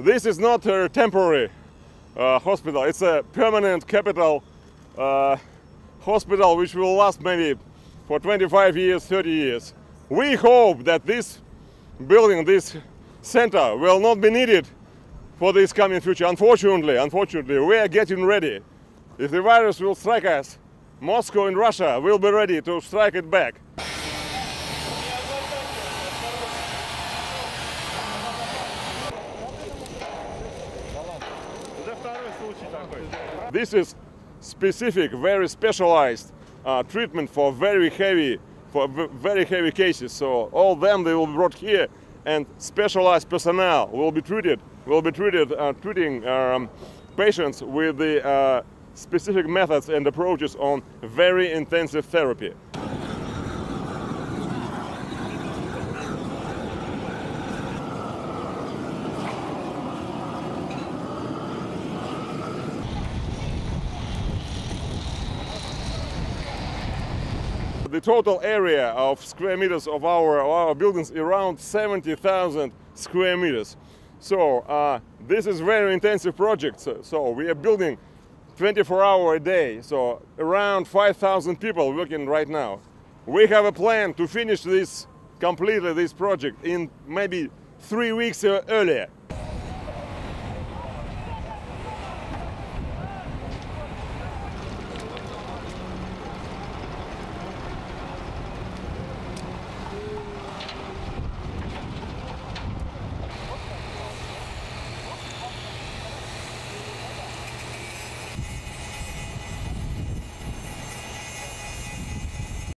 this is not a temporary uh, hospital. It's a permanent capital uh, hospital which will last maybe for 25 years, 30 years. We hope that this building, this center will not be needed for this coming future. Unfortunately, unfortunately, we are getting ready. If the virus will strike us, Moscow and Russia will be ready to strike it back. This is specific, very specialized uh, treatment for very heavy, for very heavy cases. So all them they will be brought here, and specialized personnel will be treated, will be treated, uh, treating um, patients with the uh, specific methods and approaches on very intensive therapy. The total area of square meters of our, our buildings around 70,000 square meters. So uh, this is very intensive project. So, so we are building 24 hour a day. So around 5,000 people working right now. We have a plan to finish this completely this project in maybe three weeks uh, earlier.